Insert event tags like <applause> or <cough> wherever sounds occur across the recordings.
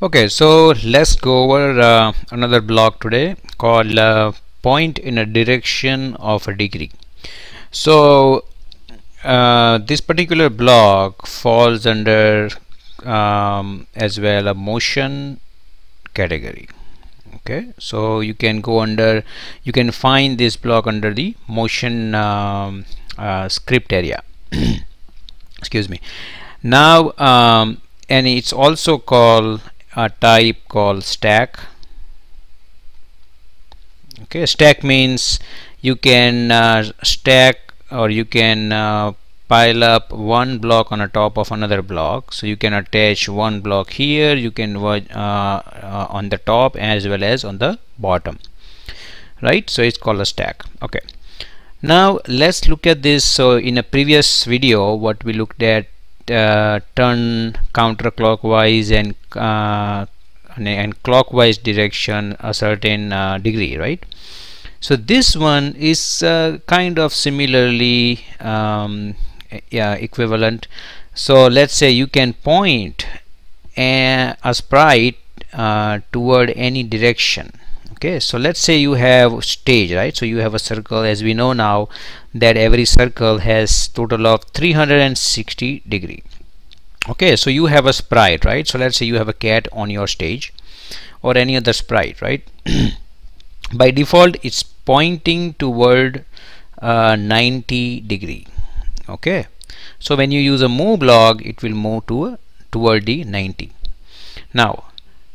Okay, so let's go over uh, another block today called uh, point in a direction of a degree. So uh, this particular block falls under um, as well a motion category. Okay, so you can go under, you can find this block under the motion um, uh, script area. <coughs> Excuse me. Now, um, and it's also called a type called stack. Okay stack means you can uh, stack or you can uh, pile up one block on a top of another block. So you can attach one block here you can uh, uh, on the top as well as on the bottom. Right? So it's called a stack. Okay. Now let's look at this. So in a previous video what we looked at uh, turn counterclockwise and, uh, and clockwise direction a certain uh, degree right? So this one is uh, kind of similarly um, yeah equivalent. So let's say you can point a, a sprite uh, toward any direction okay so let's say you have stage right? So you have a circle as we know now that every circle has total of 360 degree. Okay so you have a sprite right? So let's say you have a cat on your stage or any other sprite right? <clears throat> By default it's pointing toward uh, 90 degree. Okay so when you use a move block it will move to toward the 90 now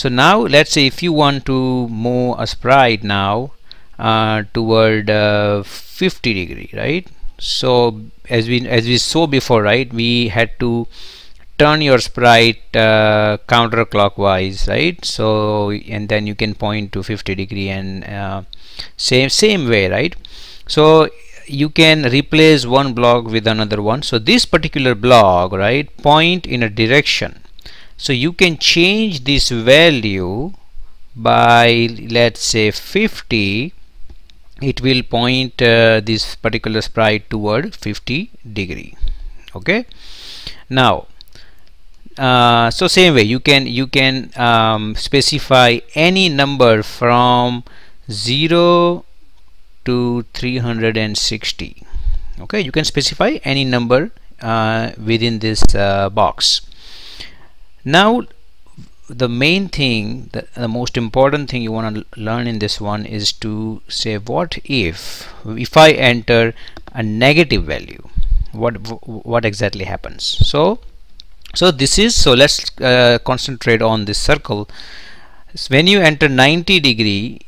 so now let's say if you want to move a sprite now uh, toward uh, 50 degree right? So as we as we saw before right we had to turn your sprite uh, counterclockwise right? So and then you can point to 50 degree and uh, same same way right? So you can replace one block with another one. So this particular block right point in a direction so you can change this value by let's say 50 it will point uh, this particular sprite toward 50 degree. Okay? Now uh, so same way you can you can um, specify any number from 0 to 360 okay? You can specify any number uh, within this uh, box now the main thing the, the most important thing you want to learn in this one is to say what if if I enter a negative value what what exactly happens? So so this is so let's uh, concentrate on this circle. So when you enter 90 degree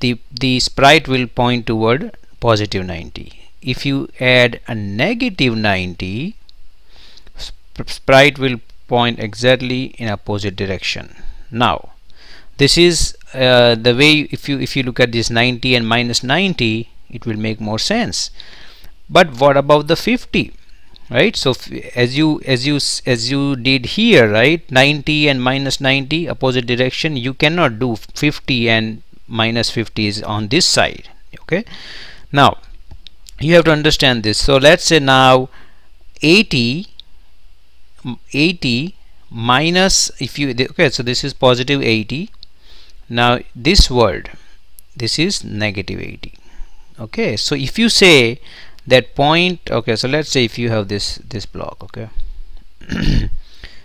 the the sprite will point toward positive 90 if you add a negative 90 sprite will point exactly in opposite direction. Now this is uh, the way if you if you look at this 90 and minus 90 it will make more sense. But what about the 50 right? So as you as you as you did here right 90 and minus 90 opposite direction you cannot do 50 and minus 50 is on this side. Okay? Now you have to understand this. So let's say now 80 80 minus if you okay so this is positive 80 now this word this is negative 80 okay so if you say that point okay so let's say if you have this this block okay. <coughs>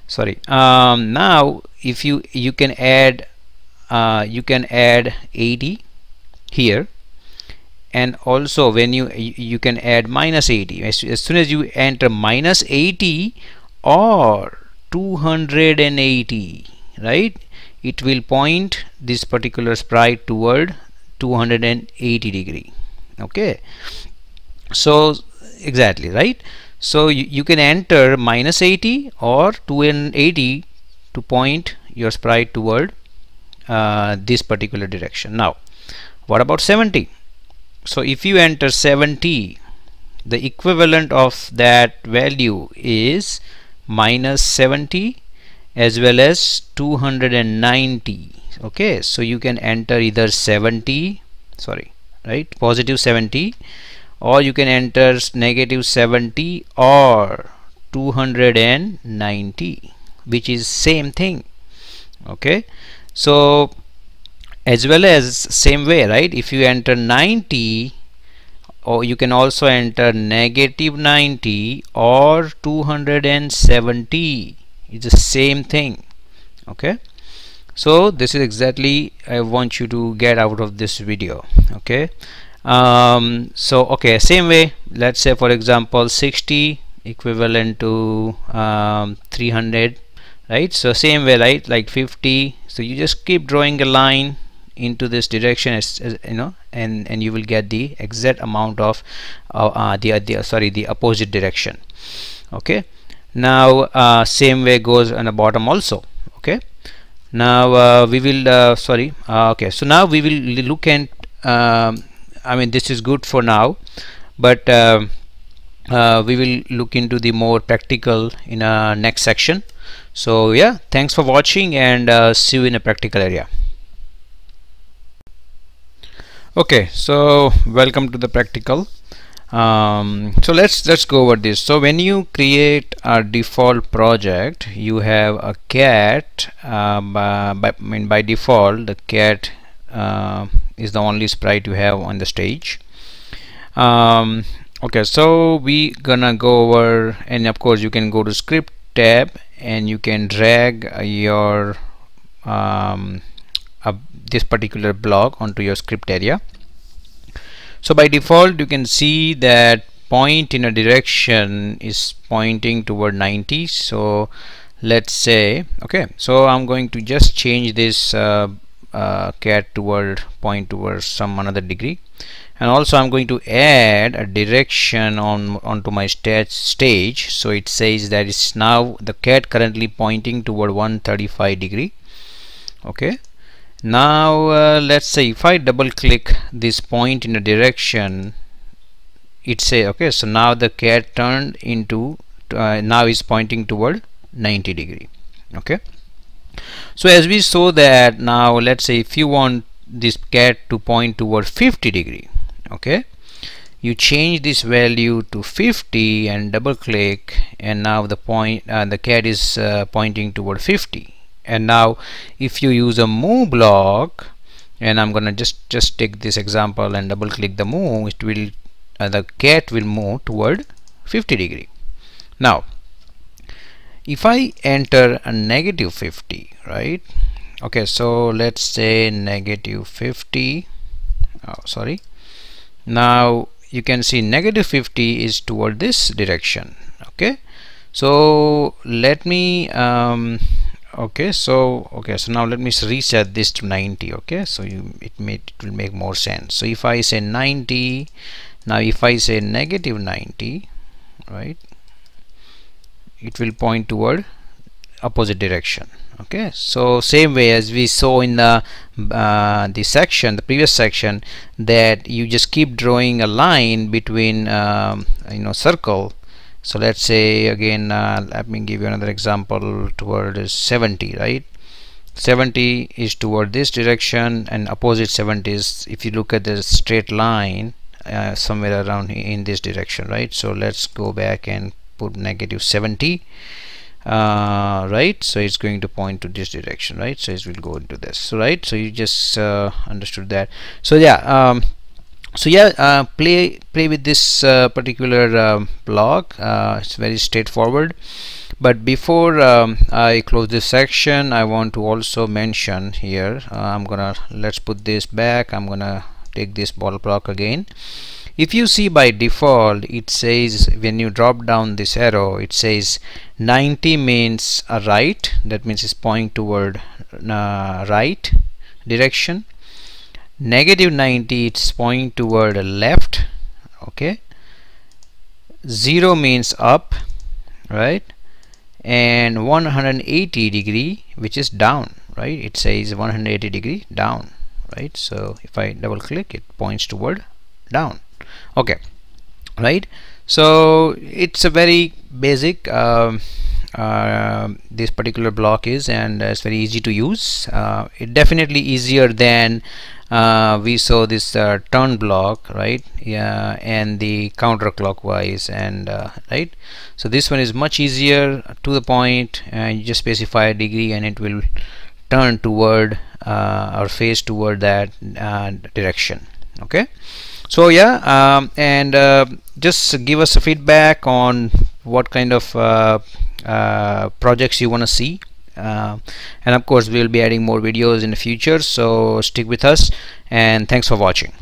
Sorry um, now if you you can add uh, you can add 80 here. And also when you you can add minus 80 as, as soon as you enter minus 80 or 280 right? It will point this particular sprite toward 280 degree okay? So exactly right? So you, you can enter minus 80 or 280 to point your sprite toward uh, this particular direction. Now what about 70 so if you enter 70 the equivalent of that value is minus 70 as well as 290 okay so you can enter either 70 sorry right positive 70 or you can enter negative 70 or 290 which is same thing. Okay so as well as same way right if you enter 90 or you can also enter negative 90 or 270 it's the same thing. Okay? So this is exactly I want you to get out of this video. Okay? Um, so okay same way. Let's say for example 60 equivalent to um, 300 right? So same way right? Like 50 so you just keep drawing a line into this direction as, as, you know and and you will get the exact amount of uh, uh, the, the sorry the opposite direction. Okay? Now uh, same way goes on the bottom also. Okay? Now uh, we will uh, sorry uh, okay. So now we will look at um, I mean this is good for now but um, we will look into the more practical in a next section. So yeah thanks for watching and see you in a practical area okay so welcome to the practical. Um, so let's let's go over this. So when you create a default project you have a cat uh, by, I mean by default the cat uh, is the only sprite you have on the stage. Um, okay so we gonna go over and of course you can go to script tab and you can drag your um, this particular block onto your script area. So by default you can see that point in a direction is pointing toward 90 so let's say okay so I'm going to just change this uh, uh, cat toward point towards some another degree. And also I'm going to add a direction on onto my stage stage. So it says that it's now the cat currently pointing toward 135 degree. Okay now uh, let's say if I double click this point in a direction it say okay so now the cat turned into uh, now is pointing toward 90 degree okay? So as we saw that now let's say if you want this cat to point toward 50 degree okay? You change this value to 50 and double click and now the point uh, the cat is uh, pointing toward 50 and now if you use a move block and I'm gonna just just take this example and double click the move it will uh, the cat will move toward 50 degree. Now if I enter a negative 50 right? Okay so let's say negative 50 oh, sorry. Now you can see negative 50 is toward this direction okay? So let me um, okay so okay so now let me reset this to 90 okay? So you it made it will make more sense. So if I say 90 now if I say negative 90 right it will point toward opposite direction okay? So same way as we saw in the uh, the section the previous section that you just keep drawing a line between um, you know circle so let's say again uh, let me give you another example toward 70 right? 70 is toward this direction and opposite 70 is if you look at the straight line uh, somewhere around in this direction right? So let's go back and put negative 70 uh, right? So it's going to point to this direction right? So it will go into this right? So you just uh, understood that. So yeah um, so yeah uh, play play with this uh, particular um, block. Uh, it's very straightforward. But before um, I close this section I want to also mention here uh, I'm gonna let's put this back. I'm gonna take this ball block again. If you see by default it says when you drop down this arrow it says 90 means a right. That means it's pointing toward uh, right direction negative 90 it's pointing toward left okay? 0 means up right? And 180 degree which is down right? It says 180 degree down right? So if I double click it points toward down okay right? So it's a very basic um, uh, this particular block is and it's very easy to use. Uh, it definitely easier than uh, we saw this uh, turn block right? Yeah and the counterclockwise and uh, right? So this one is much easier to the point and you just specify a degree and it will turn toward uh, or face toward that uh, direction okay? So yeah um, and uh, just give us a feedback on what kind of projects you want to see uh, and of course we'll be adding more videos in the future so stick with us and thanks for watching